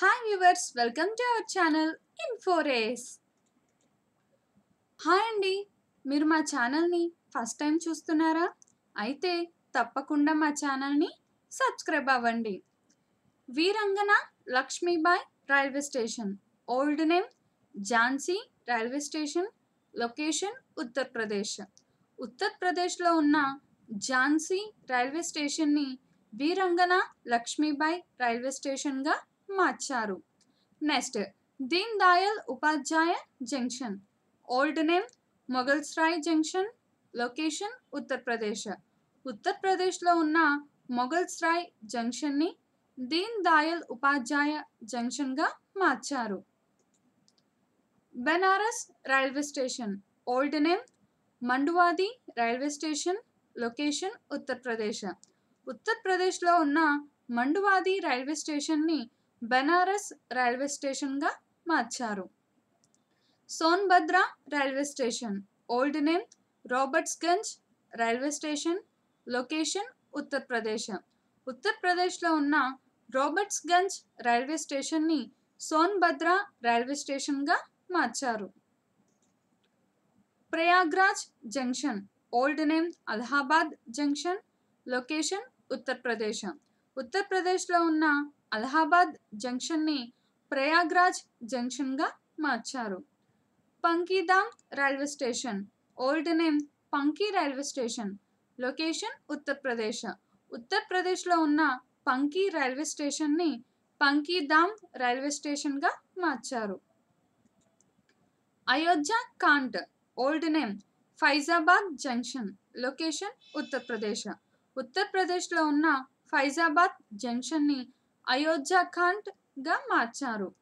Hi viewers welcome to our channel ఇన్ఫోరేస్ hi అండి మీరు మా ఛానల్ని ఫస్ట్ టైం చూస్తున్నారా? అయితే తప్పకుండా మా ఛానల్ని సబ్స్క్రైబ్ అవ్వండి. Veerangana Lakshmibai railway station old name Jhansi railway station location Uttar Pradesh. ఉత్తరప్రదేశ్లో ఉన్న ఝాన్సీ రైల్వే స్టేషన్ని వీరంగన లక్ష్మీబాయ్ రైల్వే స్టేషన్గా మార్చారు. Next Deen Dayal Upadhyay junction. Old name Mughalsarai junction. Location Uttar Pradesh. ఉత్తరప్రదేశ్లో ఉన్న మొగల్స్రాయ్ జంక్షన్ని దీన్ దయాల్ ఉపాధ్యాయ జంక్షన్గా మార్చారు. Banaras railway station. Old name Manduadih railway station. Location Uttar Pradesh. ఉత్తరప్రదేశ్లో ఉన్న మండువాది రైల్వే స్టేషన్ని బెనారస్ రైల్వే స్టేషన్గా మార్చారు. Sonbhadra railway station old name Robertsganj railway station location Uttar Pradesh. ఉత్తరప్రదేశ్లో ఉన్న రాబర్ట్స్గంజ్ రైల్వే స్టేషన్ని సోన్భద్ర రైల్వే స్టేషన్గా మార్చారు. Prayagraj junction old name Allahabad junction location Uttar Pradesh. ఉత్తరప్రదేశ్లో ఉన్న అలహాబాద్ జంక్షన్ని ప్రయాగ్రాజ్ జంక్షన్గా మార్చారు. Pankidham railway station old name Panki railway station location Uttar Pradesh. ఉత్తరప్రదేశ్లో ఉన్న పంకీ రైల్వే స్టేషన్ని పంకీదామ్ రైల్వే స్టేషన్గా మార్చారు. Ayodhya cantt old name Faizabad junction location Uttar Pradesh. ఉత్తరప్రదేశ్లో ఉన్న ఫైజాబాద్ జంక్షన్ని అయోధ్యాఖాండ్గా మార్చారు.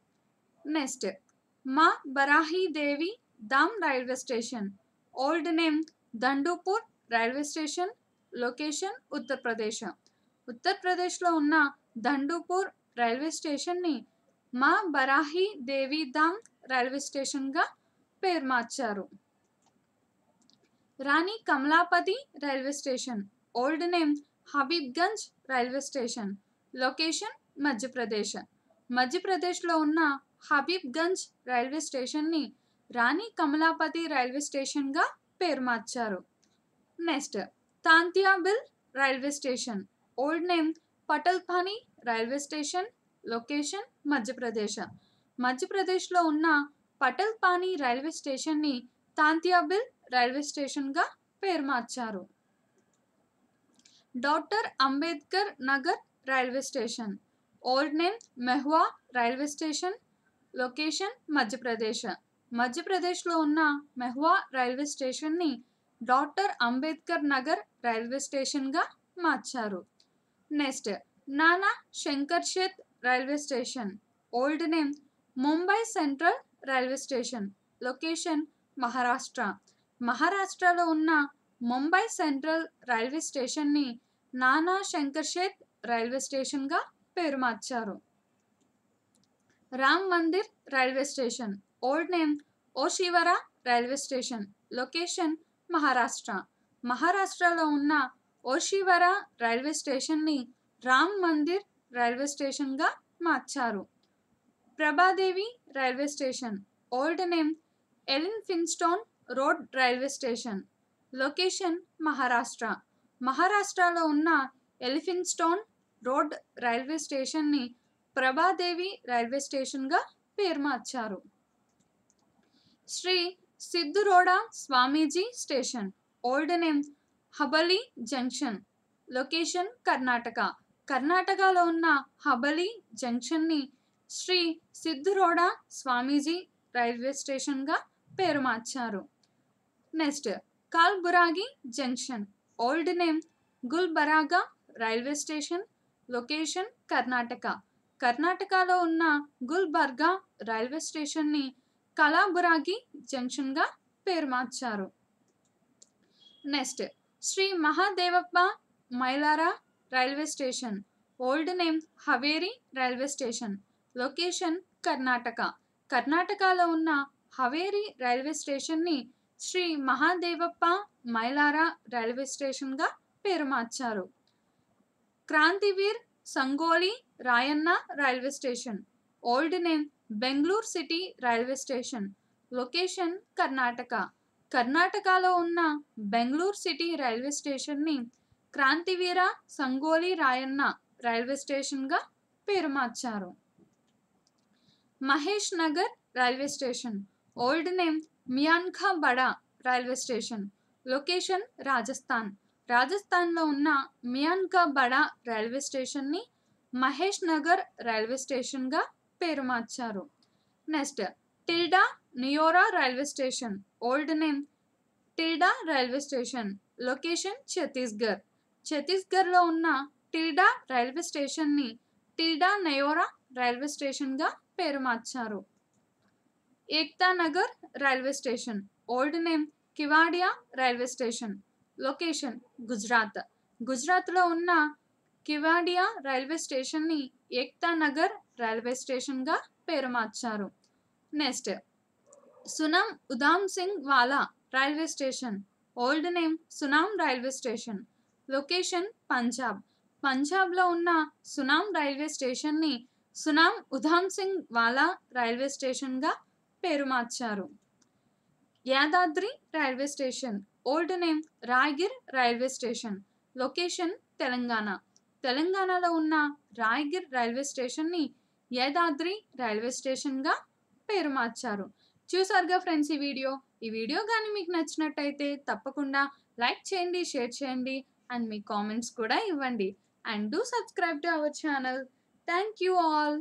Next Maa Barahi Devi Dham railway station old name Dandupur railway station location Uttar Pradesh. ఉత్తరప్రదేశ్లో ఉన్న దండూపూర్ రైల్వే స్టేషన్ని మా బరాహి దేవి దామ్ రైల్వే స్టేషన్గా పేరు మార్చారు. Rani Kamlapati railway station old name Habibganj railway station. Location Madhya Pradesh. మధ్యప్రదేశ్లో ఉన్న హబీబ్గంజ్ రైల్వే స్టేషన్ని రాణి కమలాపతి రైల్వే స్టేషన్గా పేరు మార్చారు. Next Tantya Bhil railway station. Old name Patalpani railway station. Location Madhya Pradesh. మధ్యప్రదేశ్లో ఉన్న పటల్పాని రైల్వే స్టేషన్ని తాంతియాబిల్ రైల్వే స్టేషన్గా పేరు మార్చారు. Doctor Ambedkar Nagar railway station old name Mhow railway station location Madhya Pradesh మధ్యప్రదేశ్లో ఉన్న మెహ్వా రైల్వే స్టేషన్ని డాక్టర్ అంబేద్కర్ నగర్ రైల్వే స్టేషన్గా మార్చారు next Nana Shankar Sheth railway station old name Mumbai central railway station location Maharashtra మహారాష్ట్రలో ఉన్న ముంబై సెంట్రల్ రైల్వే స్టేషన్ని Nana శంకర్షేత్ railway స్టేషన్గా పేరు మార్చారు. Ram Mandir railway station old name Oshiwara railway station location Maharashtra. మహారాష్ట్రలో ఉన్న ఓషివరా రైల్వే స్టేషన్ని రామ్ మందిర్ రైల్వే స్టేషన్గా మార్చారు. Prabhadevi railway station old name Elphinstone road railway station location Maharashtra. మహారాష్ట్రలో ఉన్న ఎలిఫిన్స్టోన్ రోడ్ రైల్వే స్టేషన్ని ప్రభాదేవి రైల్వే స్టేషన్గా పేరు మార్చారు. Shri Siddharoodha Swamiji station old name Hubli junction location Karnataka. కర్ణాటకలో ఉన్న హబలి జంక్షన్ని శ్రీ సిద్ధురోడా స్వామీజీ రైల్వే స్టేషన్గా పేరు మార్చారు. Next Kalaburagi junction. Old name Gulbarga railway station. Location Karnataka. కర్ణాటకలో ఉన్న గుల్బర్గా రైల్వే స్టేషన్ని కలాబురాగి జంక్షన్గా పేరు మార్చారు. Next Shri Mahadevappa Mailara railway station. Old name Haveri railway station. Location Karnataka. కర్ణాటకలో ఉన్న హవేరి రైల్వే స్టేషన్ని శ్రీ మహాదేవప్ప మైలారా రైల్వే స్టేషన్గా పేరు మార్చారు. Krantiveer Sangolli Rayanna railway station old name Bengaluru city railway station location Karnataka. కర్ణాటకలో ఉన్న బెంగళూరు సిటీ రైల్వే స్టేషన్ని క్రాంతివీర సంగోలి రాయన్న రైల్వే స్టేషన్గా పేరు మార్చారు. Mahesh Nagar railway station old name Miyan Ka Bada railway station. Location Rajasthan. రాజస్థాన్లో ఉన్న మియాన్కాబడా రైల్వే స్టేషన్ని మహేష్ నగర్ రైల్వే స్టేషన్గా పేరు మార్చారు. Next Tilda Neora railway station. Old name Tilda railway station. Location Chhattisgarh ఛత్తీస్గఢ్లో ఉన్న టిల్డా రైల్వే స్టేషన్ని టిల్డా నయోరా రైల్వే స్టేషన్గా పేరు మార్చారు. Ekta Nagar railway station old name Kevadia railway station location Gujarat గుజరాత్లో ఉన్న కివాడియా రైల్వే స్టేషన్ని ఏక్తా నగర్ రైల్వే స్టేషన్గా పేరు మార్చారు. Next Sunam Udham Singh Wala railway station old name Sunam railway station location Punjab పంజాబ్లో ఉన్న సునామ్ రైల్వే స్టేషన్ని సునామ్ ఉధామ్ సింగ్ వాలా రైల్వే స్టేషన్గా పేరు మార్చారు. Yadadri railway station. Old name Raigir railway station. Location Telangana. తెలంగాణలో ఉన్న రాయ్గిర్ రైల్వే స్టేషన్ని యాదాద్రి రైల్వే స్టేషన్గా పేరు మార్చారు. చూసారుగా ఫ్రెండ్స్ ఈ వీడియో. ఈ వీడియో కానీ మీకు నచ్చినట్టయితే తప్పకుండా లైక్ చేయండి షేర్ చేయండి అండ్ మీ కామెంట్స్ కూడా ఇవ్వండి. And do subscribe to our channel. Thank you all.